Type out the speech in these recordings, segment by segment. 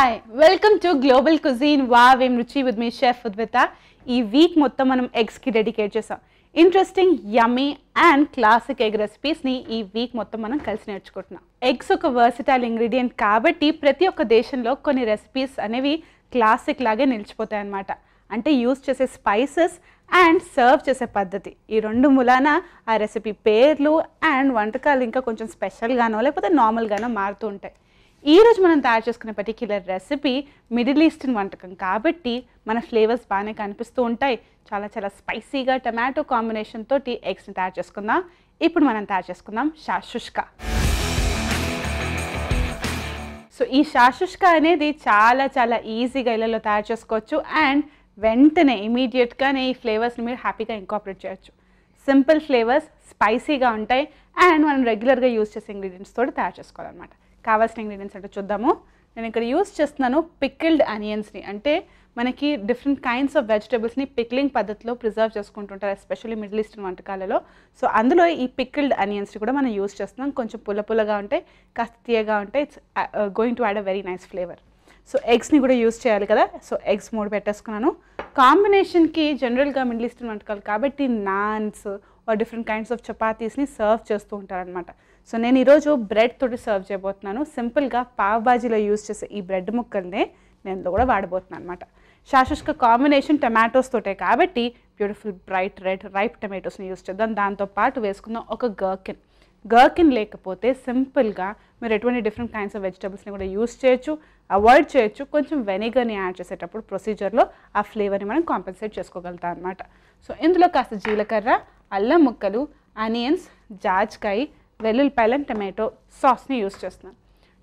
Hi welcome to global cuisine wow ఏం రుచి with me chef Udvitha ఈ వీక్ మొత్తం మనం ఎగ్స్కి డెడికేట్ చేసాం. Interesting yummy and classic egg రెసిపీస్ని ఈ వీక్ మొత్తం మనం కలిసి నేర్చుకుంటున్నాం. ఎగ్స్ ఒక వర్సిటైల్ ఇంగ్రీడియంట్ కాబట్టి ప్రతి ఒక్క దేశంలో కొన్ని రెసిపీస్ అనేవి క్లాసిక్ లాగే నిలిచిపోతాయి అన్నమాట. అంటే యూస్ చేసే స్పైసెస్ అండ్ సర్వ్ చేసే పద్ధతి. ఈ రెండు మూలాన ఆ రెసిపీ పేర్లు అండ్ వంటకాలు ఇంకా కొంచెం స్పెషల్గానో లేకపోతే నార్మల్గానో మారుతూ ఉంటాయి. ఈ రోజు మనం తయారు చేసుకునే పర్టిక్యులర్ రెసిపీ మిడిల్ ఈస్టర్న్ వంటకం కాబట్టి మన ఫ్లేవర్స్ బాగానే కనిపిస్తూ ఉంటాయి. చాలా చాలా స్పైసీగా టమాటో కాంబినేషన్ తోటి ఎగ్స్ని తయారు చేసుకుందాం. ఇప్పుడు మనం తయారు చేసుకుందాం షాషుష్కా సో ఈ షాషుష్క అనేది చాలా చాలా ఈజీగా ఇళ్ళలో తయారు చేసుకోవచ్చు అండ్ వెంటనే ఇమీడియట్గానే ఈ ఫ్లేవర్స్ని మీరు హ్యాపీగా ఇంకాపరేట్ చేయొచ్చు. సింపుల్ ఫ్లేవర్స్ స్పైసీగా ఉంటాయి అండ్ మనం రెగ్యులర్గా యూస్ చేసే ఇంగ్రీడియంట్స్ తోటి తయారు చేసుకోవాలన్నమాట. కావాల్సిన ఇంగ్రీడియంట్స్ అంటే చూద్దాము. నేను ఇక్కడ యూస్ చేస్తున్నాను పికిల్డ్ అనియన్స్ని అంటే మనకి డిఫరెంట్ కైండ్స్ ఆఫ్ వెజిటబుల్స్ని పిక్లింగ్ పద్ధతిలో ప్రిజర్వ్ చేసుకుంటుంటారు ఎస్పెషల్లీ మిడిల్ ఈస్టర్న్ వంటకాలలో. సో అందులో ఈ పిక్కిల్డ్ అనియన్స్ని కూడా మనం యూస్ చేస్తున్నాం. కొంచెం పుల్ల పుల్లగా ఉంటాయి కాస్త తీయగా ఉంటాయి. It's going to add a very nice flavour so ఎగ్స్ని కూడా యూస్ చేయాలి కదా. సో ఎగ్స్ మూడు పెట్టేసుకున్నాను. కాంబినేషన్కి జనరల్గా మిడిల్ ఈస్టర్న్ వంటకాలు కాబట్టి naans or different kinds of చపాతీస్ని serve చేస్తూ ఉంటారనమాట సో నేను ఈరోజు బ్రెడ్ తోటి సర్వ్ చేయబోతున్నాను. సింపుల్గా పావ్ బాజీలో యూజ్ చేసే ఈ బ్రెడ్ ముక్కల్నే నేను కూడా వాడబోతున్నాను అనమాట షాషుష్క కాంబినేషన్ టమాటోస్ తోటే కాబట్టి బ్యూటిఫుల్ బ్రైట్ రెడ్ రైప్ టమాటోస్ని యూజ్ చేద్దాం. దాంతోపాటు వేసుకుందాం ఒక గర్కిన్ గర్కిన్ లేకపోతే సింపుల్గా మీరు ఎటువంటి డిఫరెంట్ కైండ్స్ ఆఫ్ వెజిటబుల్స్ని కూడా యూస్ చేయొచ్చు అవాయిడ్ చేయొచ్చు. కొంచెం వెనిగర్ని యాడ్ చేసేటప్పుడు ప్రొసీజర్లో ఆ ఫ్లేవర్ని మనం కాంపెన్సేట్ చేసుకోగలుగుతాం అనమాట సో ఇందులో కాస్త జీలకర్ర అల్లం ముక్కలు ఆనియన్స్ జాజ్కాయ వెల్లుల్లిపాయలు అండ్ టమాటో సాస్ని యూస్ చేస్తున్నాను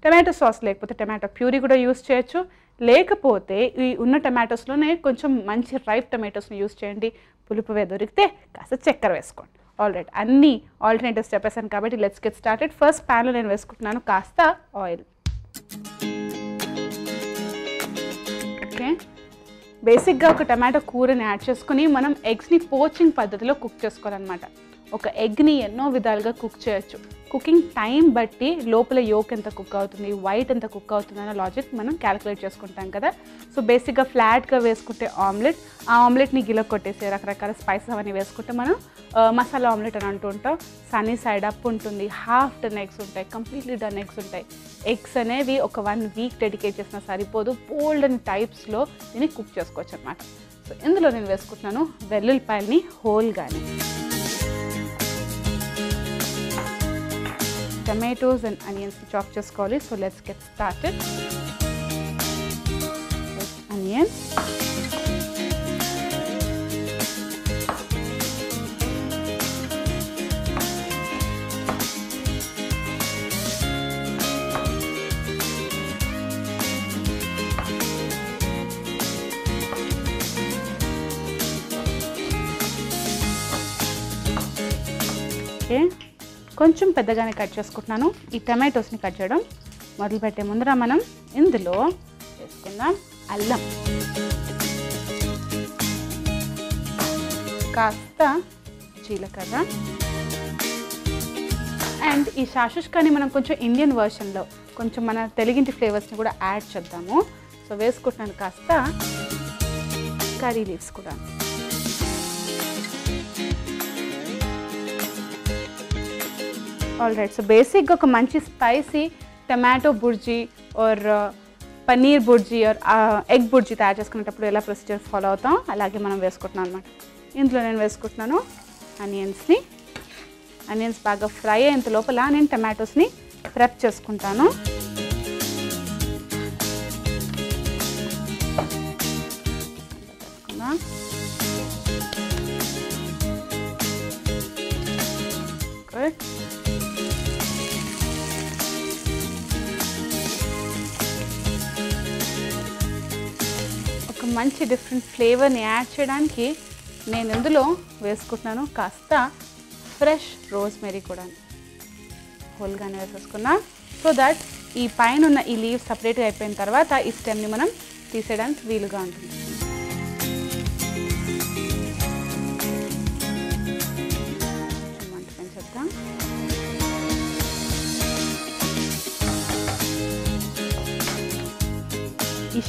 టమాటో సాస్ లేకపోతే టమాటో ప్యూరీ కూడా యూస్ చేయొచ్చు. లేకపోతే ఈ ఉన్న టమాటోస్లోనే కొంచెం మంచి రైప్ టమాటోస్ని యూస్ చేయండి. పులుపువే దొరికితే కాస్త చక్కెర వేసుకోండి. ఆల్ రైట్ అన్ని ఆల్టర్నేటివ్స్ చెప్పేసాను కాబట్టి లెట్స్ గెట్ స్టార్టెడ్ ఫస్ట్ ప్యాన్లో నేను వేసుకుంటున్నాను కాస్త ఆయిల్ ఓకే బేసిక్గా ఒక టమాటో కూరని యాడ్ చేసుకుని మనం ఎగ్స్ని పోచింగ్ పద్ధతిలో కుక్ చేసుకోవాలన్నమాట. ఒక ఎగ్ని ఎన్నో విధాలుగా కుక్ చేయొచ్చు. కుకింగ్ టైం బట్టి లోపల యోక్ ఎంత కుక్ అవుతుంది వైట్ ఎంత కుక్ అవుతుంది అనే లాజిక్ మనం క్యాలిక్యులేట్ చేసుకుంటాం కదా. సో బేసిక్గా ఫ్లాట్గా వేసుకుంటే ఆమ్లెట్ ఆ ఆమ్లెట్ని గిల కొట్టేసి రకరకాల స్పైసెస్ అవన్నీ వేసుకుంటే మనం మసాలా ఆమ్లెట్ అని అంటూ ఉంటాం. సన్నీ సైడ్ అప్ ఉంటుంది హాఫ్ డన్ ఎగ్స్ ఉంటాయి కంప్లీట్లీ డన్ ఎగ్స్ ఉంటాయి. ఎగ్స్ అనేవి ఒక వన్ వీక్ డెడికేట్ చేసినా సరిపోదు. బోల్డ్ అండ్ టైప్స్లో దీన్ని కుక్ చేసుకోవచ్చు అనమాట సో ఇందులో నేను వేసుకుంటున్నాను వెల్లుల్లిపాయల్ని హోల్గానే tomatoes and onions chopped just call it. So let's get started onions. కొంచెం పెద్దగానే కట్ చేసుకుంటున్నాను. ఈ టమాటోస్ని కట్ చేయడం మొదలుపెట్టే ముందర మనం ఇందులో వేసుకుందాం. అల్లం. కాస్త జీలకర్ర. అండ్ ఈ శాషుష్కాని మనం కొంచెం ఇండియన్ వర్షన్లో కొంచెం మన తెలుగింటి ఫ్లేవర్స్ని కూడా యాడ్ చేద్దాము. సో వేసుకుంటున్నాను కాస్త కర్రీ లీవ్స్ కూడా. ఆల్ రైట్ సో బేసిక్గా ఒక మంచి spicy tomato bhurji or paneer bhurji or egg bhurji తయారు చేసుకునేటప్పుడు ఎలా ప్రొసీజర్ ఫాలో అవుతాం? అలాగే మనం వేసుకుంటున్నాం అనమాట ఇందులో నేను వేసుకుంటున్నాను అనియన్స్ని ఆనియన్స్ బాగా ఫ్రై అయ్యేంత లోపల నేను టమాటోస్ని ప్రెప్ చేసుకుంటాను. మంచి డిఫరెంట్ ఫ్లేవర్ని యాడ్ చేయడానికి నేను ఇందులో వేసుకుంటున్నాను. కాస్త ఫ్రెష్ రోజ్మెరీ కూడా. హోల్గానే వేసేసుకున్నా సో దట్ ఈ పైన ఉన్న ఈ లీవ్ సపరేట్గా అయిపోయిన తర్వాత ఈ స్టెమ్ని మనం తీసేయడానికి వీలుగా ఉంటుంది.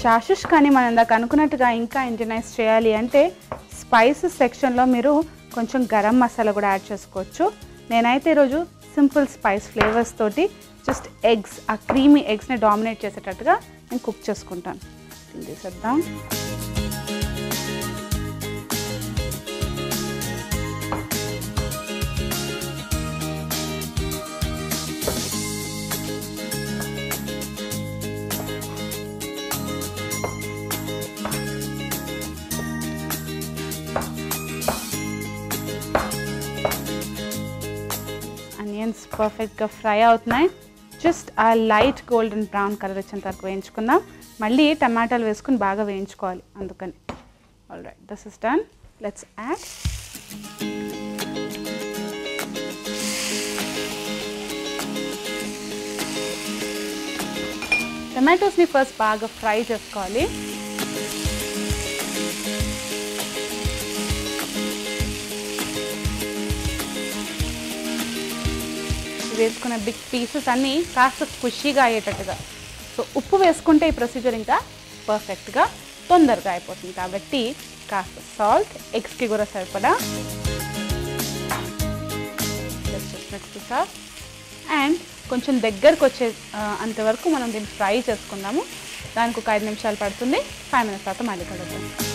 షాషుష్కాని కానీ మనం ఇందాక అనుకున్నట్టుగా ఇంకా ఇంజనైజ్ చేయాలి అంటే స్పైసెస్ సెక్షన్లో మీరు కొంచెం గరం మసాలా కూడా యాడ్ చేసుకోవచ్చు. నేనైతే ఈరోజు సింపుల్ స్పైస్ ఫ్లేవర్స్ తోటి జస్ట్ ఎగ్స్ ఆ క్రీమీ ఎగ్స్ని డామినేట్ చేసేటట్టుగా నేను కుక్ చేసుకుంటాను. దీన్ని తీసేద్దాం. ఆనియన్స్ పర్ఫెక్ట్గా ఫ్రై అవుతున్నాయి. జస్ట్ ఆ లైట్ గోల్డెన్ బ్రౌన్ కలర్ వచ్చేంత వరకు వేయించుకుందాం. మళ్ళీ టమాటాలు వేసుకుని బాగా వేయించుకోవాలి. అందుకని. All right this is done let's add టమాటోస్ని first బాగా ఫ్రై చేసుకోవాలి. వేసుకున్న బిగ్ పీసెస్ అన్నీ కాస్త ఖుషీగా అయ్యేటట్టుగా. సో ఉప్పు వేసుకుంటే ఈ ప్రొసీజర్ ఇంకా పర్ఫెక్ట్గా తొందరగా అయిపోతుంది. కాబట్టి కాస్త సాల్ట్ ఎగ్స్కి కూడా సరిపడా. నెక్స్ట్ అండ్ కొంచెం దగ్గరకు వచ్చే అంతవరకు మనం దీన్ని ఫ్రై చేసుకుందాము. దానికి ఒక ఐదు నిమిషాలు పడుతుంది. ఫైవ్ మినిట్స్ తర్వాత మళ్ళీ కలుగుతాం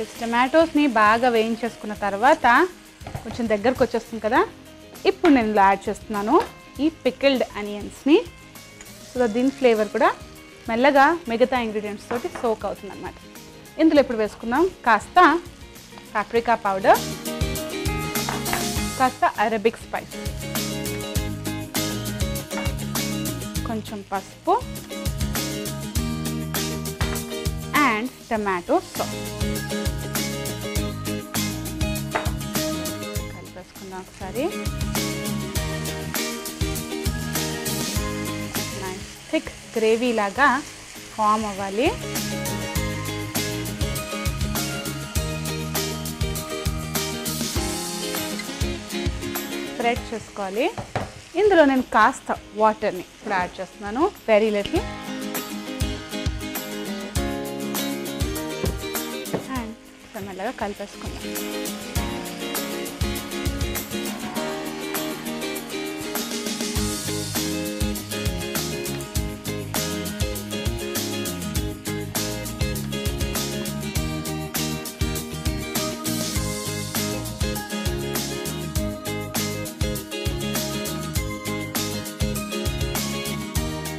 ఎస్ టమాటోస్ని బాగా వేయించేసుకున్న తర్వాత కొంచెం దగ్గరకు వచ్చేస్తుంది కదా? ఇప్పుడు నేను ఇలా యాడ్ చేస్తున్నాను. ఈ పికిల్డ్ అనియన్స్ని సో దీని ఫ్లేవర్ కూడా మెల్లగా మిగతా ఇంగ్రీడియంట్స్ తోటి సోక్ అవుతుంది అనమాట ఇందులో ఇప్పుడు వేసుకుందాం. కాస్త పాప్రికా పౌడర్ కాస్త అరబిక్ స్పైస్ కొంచెం పసుపు. అండ్ టమాటో సాస్ కలిపేసుకుందాం ఒకసారి. థిక్ గ్రేవీ లాగా ఫామ్ అవ్వాలి. స్ప్రెడ్ చేసుకోవాలి. ఇందులో నేను కాస్త వాటర్ని ఇప్పుడు యాడ్ చేస్తున్నాను. వెరీ లెట్లీ అండ్ మెల్లగా కలిపేసుకుందాం.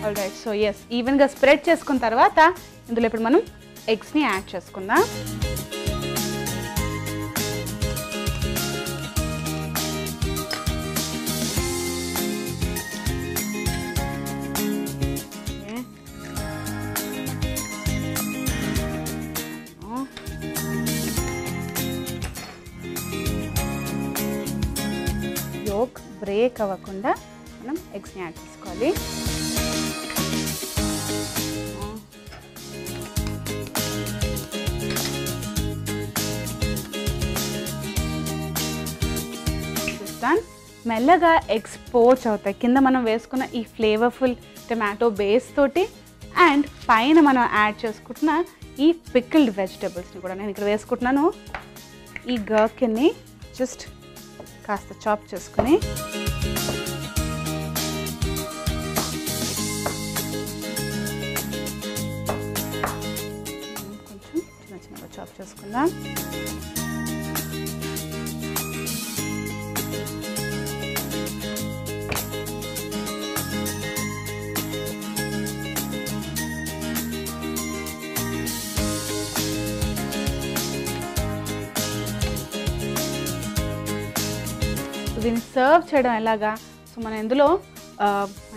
ఆల్ రైట్ సో ఎస్ ఈవెన్గా స్ప్రెడ్ చేసుకున్న తర్వాత ఇందులో ఇప్పుడు మనం ఎగ్స్ని యాడ్ చేసుకుందాం. యోక్ బ్రేక్ అవ్వకుండా మనం ఎగ్స్ని యాడ్ చేసుకోవాలి. చూస్తాను మెల్లగా ఎగ్స్ పోచ్ అవుతాయి. కింద మనం వేసుకున్న ఈ ఫ్లేవర్ఫుల్ టమాటో బేస్ తోటి అండ్ పైన మనం యాడ్ చేసుకుంటున్న ఈ పికిల్డ్ వెజిటబుల్స్ని కూడా నేను ఇక్కడ వేసుకుంటున్నాను. ఈ గర్కిన్ని జస్ట్ కాస్త చాప్ చేసుకుని కొంచెం చిన్న చిన్నగా చాప్ చేసుకుందాం. దీన్ని సర్వ్ చేయడం ఎలాగా? సో మనం ఇందులో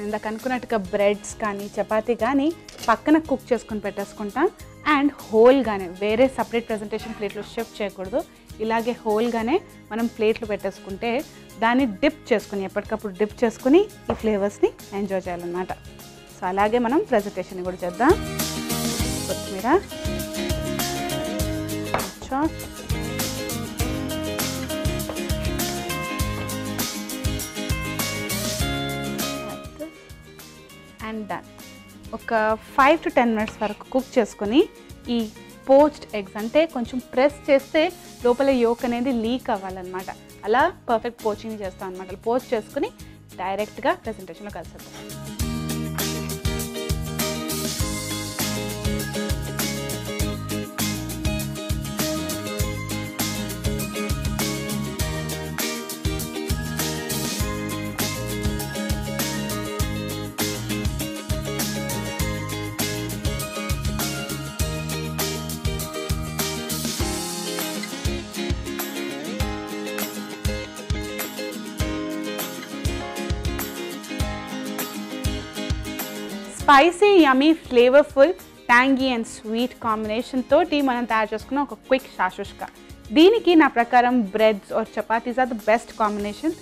ఇందాక అనుకున్నట్టుగా బ్రెడ్స్ కానీ చపాతీ కానీ పక్కన కుక్ చేసుకొని పెట్టేసుకుంటాం. అండ్ హోల్గానే వేరే సపరేట్ ప్రజెంటేషన్ ప్లేట్లో షిఫ్ట్ చేయకూడదు. ఇలాగే హోల్గానే మనం ప్లేట్లు పెట్టేసుకుంటే దాన్ని డిప్ చేసుకుని ఎప్పటికప్పుడు డిప్ చేసుకుని ఈ ఫ్లేవర్స్ని ఎంజాయ్ చేయాలన్నమాట. సో అలాగే మనం ప్రజెంటేషన్ కూడా చేద్దాం. కొత్తిమీర. అండ్ డన్ ఒక ఫైవ్ టు టెన్ మినిట్స్ వరకు కుక్ చేసుకొని ఈ పోచ్డ్ ఎగ్స్ అంటే కొంచెం ప్రెస్ చేస్తే లోపల యోక్ అనేది లీక్ అవ్వాలన్నమాట. అలా పర్ఫెక్ట్ పోచింగ్ చేస్తాం అనమాట పోస్ట్ చేసుకుని డైరెక్ట్గా ప్రెజెంటేషన్లో కలిసేద్దాం. Spicy yummy flavourful tangy and sweet combination తోటి మనం తయారు చేసుకున్న ఒక క్విక్ షాషుష్క దీనికి నా ప్రకారం breads or chapatis or the best combination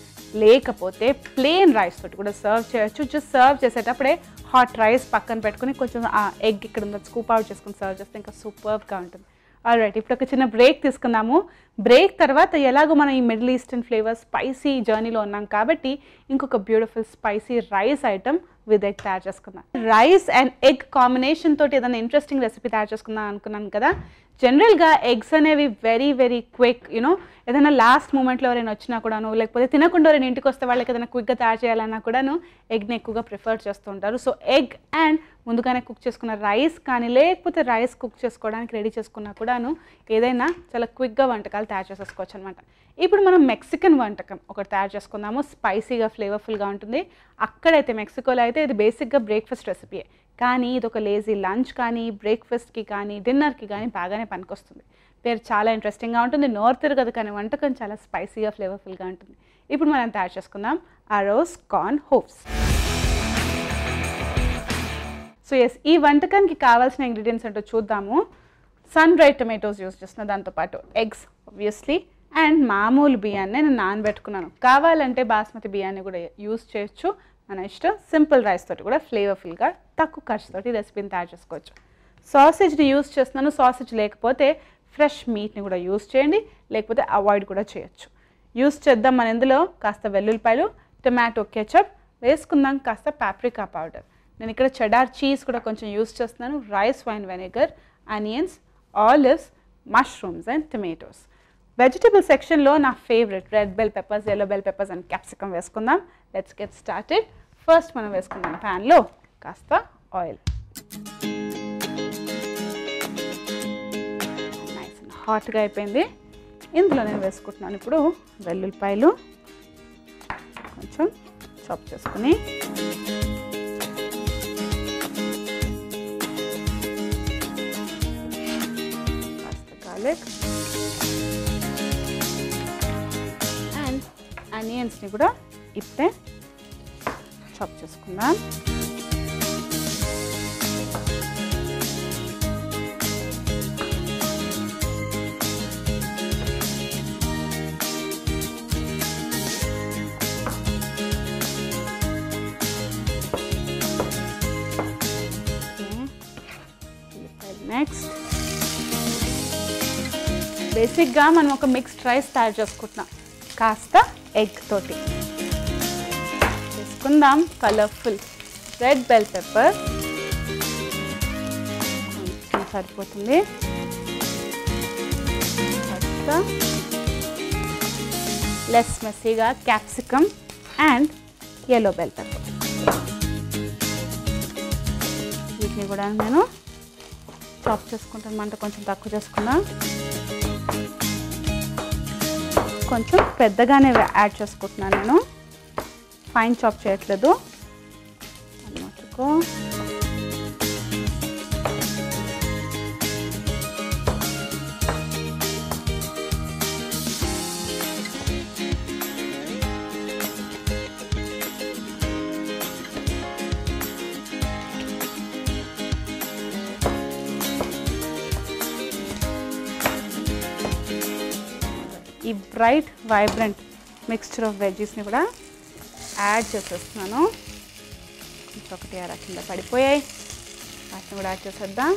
లేకపోతే ప్లేన్ రైస్ తోటి కూడా సర్వ్ చేయొచ్చు. జస్ట్ సర్వ్ చేసేటప్పుడే హాట్ రైస్ పక్కన పెట్టుకుని కొంచెం ఆ ఎగ్ ఇక్కడ ఉన్న స్కూప్ అవుట్ చేసుకుని సర్వ్ చేస్తే ఇంకా సూపర్గా ఉంటుంది. ఆల్ రైట్ ఇప్పుడు ఒక చిన్న బ్రేక్ తీసుకుందాము. బ్రేక్ తర్వాత ఎలాగో మనం ఈ మిడిల్ ఈస్టర్న్ ఫ్లేవర్ స్పైసీ జర్నీలో ఉన్నాం కాబట్టి ఇంకొక beautiful spicy rice item with egg తయారు చేసుకుందాం. రైస్ అండ్ ఎగ్ కాంబినేషన్ తోటి ఏదైనా ఇంట్రెస్టింగ్ రెసిపీ తయారు చేసుకుందాం అనుకున్నాను కదా? జనరల్గా ఎగ్స్ అనేవి very very quick you know ఏదైనా లాస్ట్ మూమెంట్లో ఎవరైనా వచ్చినా కూడాను లేకపోతే తినకుండా ఎవరైనా ఇంటికి వస్తే వాళ్ళకి ఏదైనా క్విక్గా తయారు చేయాలన్నా కూడాను ఎగ్ని ఎక్కువగా ప్రిఫర్ చేస్తూ ఉంటారు. సో ఎగ్ అండ్ ముందుగానే కుక్ చేసుకున్న రైస్ కానీ లేకపోతే రైస్ కుక్ చేసుకోవడానికి రెడీ చేసుకున్నా కూడాను ఏదైనా చాలా క్విక్గా వంటకాలు తయారు చేసేసుకోవచ్చు అనమాట ఇప్పుడు మనం మెక్సికన్ వంటకం ఒకటి తయారు చేసుకుందాము. స్పైసీగా ఫ్లేవర్ఫుల్గా ఉంటుంది. అక్కడైతే మెక్సికోలో అయితే ఇది బేసిక్గా బ్రేక్ఫాస్ట్ రెసిపీయే కానీ ఇది ఒక లేజీ లంచ్ కానీ బ్రేక్ఫాస్ట్కి కానీ డిన్నర్కి కానీ బాగానే పనికొస్తుంది. పేరు చాలా ఇంట్రెస్టింగ్గా ఉంటుంది. నోరు తిరగదు కానీ వంటకం చాలా స్పైసీగా ఫ్లేవర్ఫుల్గా ఉంటుంది. ఇప్పుడు మనం తయారు చేసుకుందాం arose corn hopes. So yes ఈ వంటకానికి కావాల్సిన ఇంగ్రీడియంట్స్ ఏంటో చూద్దాము. సన్ డ్రైడ్ టొమాటోస్ యూస్ చేస్తున్నా దాంతోపాటు ఎగ్స్ ఆబ్వియస్లీ అండ్ మామూలు బియ్యాన్ని నేను నానబెట్టుకున్నాను. కావాలంటే బాస్మతి బియ్యాన్ని కూడా యూస్ చేయొచ్చు. మన ఇష్టం. సింపుల్ రైస్ తోటి కూడా ఫ్లేవర్ఫుల్గా తక్కువ ఖర్చుతోటి రెసిపీని తయారు చేసుకోవచ్చు. సాసేజ్ని యూస్ చేస్తున్నాను. సాసేజ్ లేకపోతే ఫ్రెష్ మీట్ని కూడా యూస్ చేయండి. లేకపోతే అవాయిడ్ కూడా చేయొచ్చు. యూస్ చేద్దాం మన ఇందులో కాస్త వెల్లుల్లిపాయలు టొమాటో కెచప్ వేసుకుందాం కాస్త పాప్రికా పౌడర్. నేను ఇక్కడ చెడార్ చీజ్ కూడా కొంచెం యూస్ చేస్తున్నాను. Rice wine vinegar onions olives mushrooms and tomatoes. Vegetable సెక్షన్లో నా favourite red bell peppers yellow bell peppers and capsicum వేసుకుందాం. లెట్స్ గెట్ స్టార్టెడ్ ఫస్ట్ మనం వేసుకుందాం ప్యాన్లో కాస్త ఆయిల్ నైస్ హాట్గా అయిపోయింది. ఇందులో నేను వేసుకుంటున్నాను ఇప్పుడు వెల్లుల్లిపాయలు. కొంచెం చాప్ చేసుకుని. కాస్త గార్లిక్ ఆనియన్స్ని కూడా ఇప్పుడే చాప్ చేసుకుందాం. నెక్స్ట్ బేసిక్గా మనం ఒక మిక్స్డ్ రైస్ తయారు చేసుకుంటున్నాం. కాస్త ఎగ్ తోటి. వేసుకుందాం కలర్ఫుల్ రెడ్ బెల్ పెప్పర్ సరిపోతుంది. Less మెస్సీగా capsicum and yellow bell pepper వీటిని కూడా నేను చాప్ చేసుకుంటాను అంటే కొంచెం తక్కువ చేసుకుందాం కొంచెం పెద్దగానే యాడ్ చేసుకుంటున్నాను నేను. ఫైన్ చాప్ చేయట్లేదు. మటుకు బ్రైట్ వైబ్రెంట్ మిక్స్చర్ ఆఫ్ వెజ్జీస్ని కూడా యాడ్ చేసేస్తున్నాను. ఇంకొకటి అర కింద పడిపోయాయి. వాటిని కూడా యాడ్ చేసేద్దాం.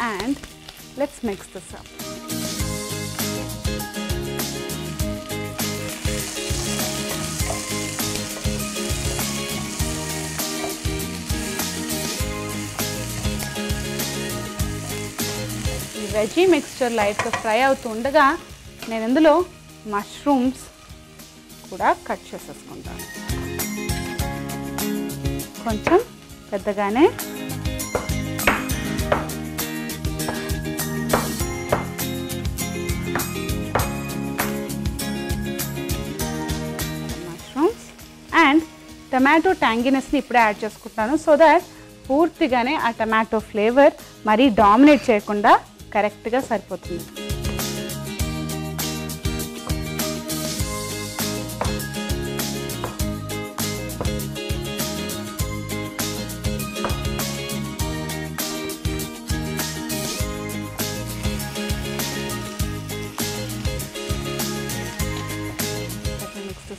And let's mix this up. Veggie mixture లైట్గా ఫ్రై అవుతూ ఉండగా నేను ఇందులో మష్రూమ్స్ కూడా కట్ చేసేసుకుంటాను. కొంచెం పెద్దగానే మష్రూమ్స్ అండ్ టమాటో ట్యాంగినెస్ని ఇప్పుడే యాడ్ చేసుకుంటాను సో దట్ పూర్తిగానే ఆ టమాటో ఫ్లేవర్ మరీ డామినేట్ చేయకుండా కరెక్ట్గా సరిపోతుంది.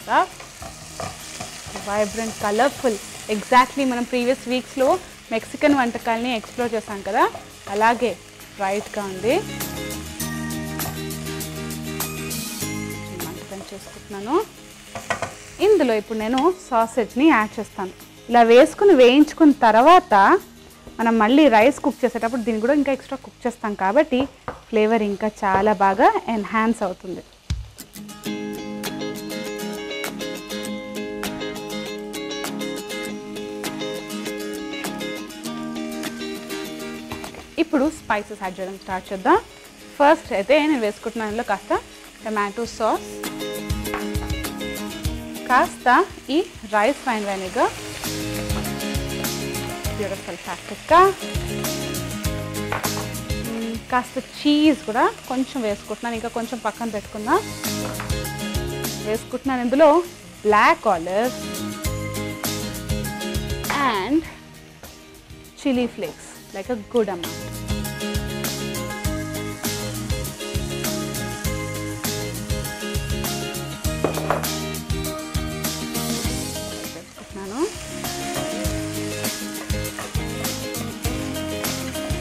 కదా? వైబ్రెంట్ కలర్ఫుల్ ఎగ్జాక్ట్లీ మనం ప్రీవియస్ వీక్స్లో మెక్సికన్ వంటకాలని ఎక్స్ప్లోర్ చేసాం కదా? అలాగే బ్రైట్గా ఉంది. వంటకం చేసుకుంటున్నాను. ఇందులో ఇప్పుడు నేను సాసేజ్ని యాడ్ చేస్తాను. ఇలా వేసుకుని వేయించుకున్న తర్వాత మనం మళ్ళీ రైస్ కుక్ చేసేటప్పుడు దీన్ని కూడా ఇంకా ఎక్స్ట్రా కుక్ చేస్తాం కాబట్టి ఫ్లేవర్ ఇంకా చాలా బాగా ఎన్హాన్స్ అవుతుంది. ఇప్పుడు స్పైసెస్ యాడ్ చేయడం స్టార్ట్ చేద్దాం. ఫస్ట్ అయితే నేను వేసుకుంటున్నాను ఇందులో కాస్త టమాటో సాస్ కాస్త ఈ రైస్ వైన్ వెనిగర్ బ్యూటిఫుల్ ఫ్యాక్టిక్గా కాస్త చీజ్ కూడా కొంచెం వేసుకుంటున్నాను ఇంకా కొంచెం పక్కన పెట్టుకుందాం. వేసుకుంటున్నాను ఇందులో black olive and chilli flakes like a good amount.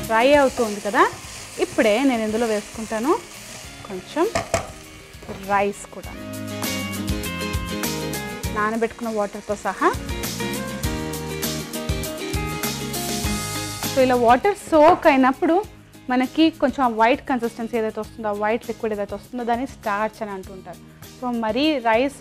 Fry అవుతుంది కదా? ఇప్పుడే నేను ఇందులో వేసుకుంటాను కొంచెం రైస్ కూడా. నానబెట్టుకున్న వాటర్తో సహా సో ఇలా వాటర్ సోక్ అయినప్పుడు మనకి కొంచెం వైట్ కన్సిస్టెన్సీ ఏదైతే వస్తుందో ఆ వైట్ లిక్విడ్ ఏదైతే వస్తుందో దాన్ని స్టార్చ్ అని అంటుంటారు. సో మరీ రైస్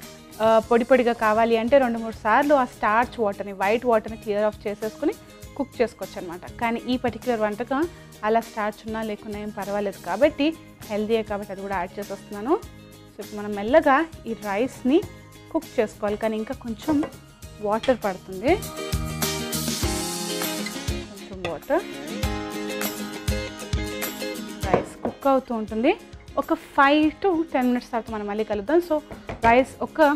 పొడి పొడిగా కావాలి అంటే రెండు మూడు సార్లు ఆ స్టార్చ్ వాటర్ని వైట్ వాటర్ని క్లియర్ ఆఫ్ చేసేసుకుని కుక్ చేసుకోవచ్చు అనమాట కానీ ఈ పర్టికులర్ వంటకం అలా స్టార్చ్ ఉన్నా లేకున్నా ఏం పర్వాలేదు కాబట్టి హెల్దీయే కాబట్టి అది కూడా యాడ్ చేసేస్తున్నాను. సో ఇప్పుడు మనం మెల్లగా ఈ రైస్ని కుక్ చేసుకోవాలి. కానీ ఇంకా కొంచెం వాటర్ పడుతుంది. వాటర్ రైస్ కుక్ అవుతూ ఉంటుంది. ఒక ఫైవ్ టు టెన్ మినిట్స్ తర్వాత మనం మళ్ళీ కలుద్దాం. సో రైస్ ఒక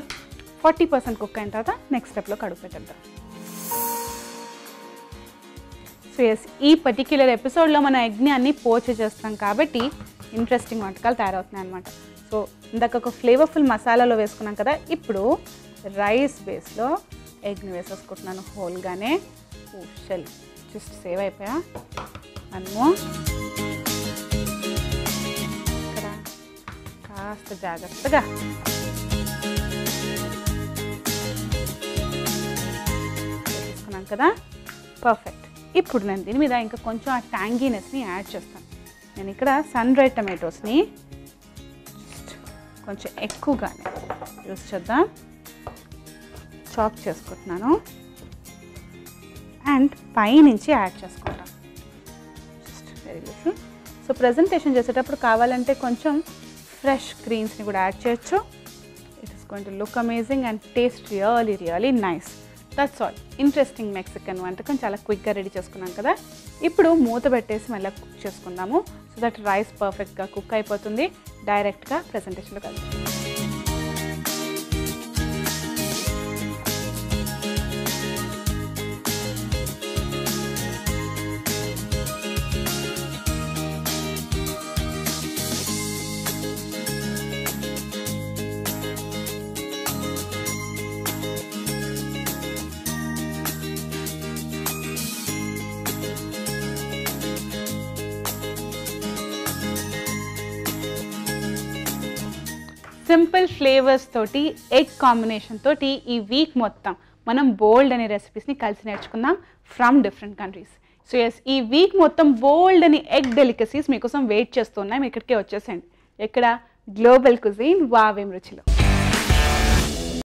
ఫార్టీ పర్సెంట్ కుక్ అయిన తర్వాత నెక్స్ట్ స్టెప్లో కడుగు పెట్టేద్దాం. సో ఎస్ ఈ పర్టిక్యులర్ ఎపిసోడ్లో మన ఎగ్ని అన్ని పోచ చేస్తాం కాబట్టి ఇంట్రెస్టింగ్ వంటకాలు తయారవుతున్నాయి అనమాట సో ఇందాక ఒక ఫ్లేవర్ఫుల్ మసాలాలో వేసుకున్నాం కదా ఇప్పుడు రైస్ బేస్లో ఎగ్ని వేసేసుకుంటున్నాను. హోల్గానే షెల్ జస్ట్ సేవ్ అయిపోయా? మనము ఇక్కడ కాస్త జాగ్రత్తగా. తీసుకున్నాం కదా? పర్ఫెక్ట్ ఇప్పుడు నేను దీని మీద ఇంకా కొంచెం ఆ ట్యాంగీనెస్ని యాడ్ చేస్తాను. నేను ఇక్కడ సన్ డ్రై టమాటోస్ని కొంచెం ఎక్కువగానే యూస్ చేద్దాం. చాప్ చేసుకుంటున్నాను. అండ్ పైనుంచి యాడ్ చేసుకుంటాం. Just very little so presentation చేసేటప్పుడు కావాలంటే కొంచెం ఫ్రెష్ గ్రీన్స్ని కూడా యాడ్ చేయొచ్చు. It is going to look amazing and taste really really nice that's all interesting Mexican వంటకం. చాలా క్విక్గా రెడీ చేసుకున్నాం కదా. ఇప్పుడు మూత పెట్టేసి మళ్ళీ కుక్ చేసుకుందాము. సో దట్ రైస్ పర్ఫెక్ట్గా కుక్ అయిపోతుంది. డైరెక్ట్గా ప్రజెంటేషన్లో కలుగుతుంది సింపుల్ ఫ్లేవర్స్ తోటి ఎగ్ కాంబినేషన్ తోటి ఈ వీక్ మొత్తం మనం బోల్డ్ అనే రెసిపీస్ని కలిసి నేర్చుకుందాం from different countries. So yes ఈ వీక్ మొత్తం బోల్డ్ అని ఎగ్ డెలికసీస్ మీకోసం వెయిట్ చేస్తున్నాయి మీ ఇక్కడికే వచ్చేసేయండి. ఎక్కడ? గ్లోబల్ కుజీన్ వావేం రుచిలో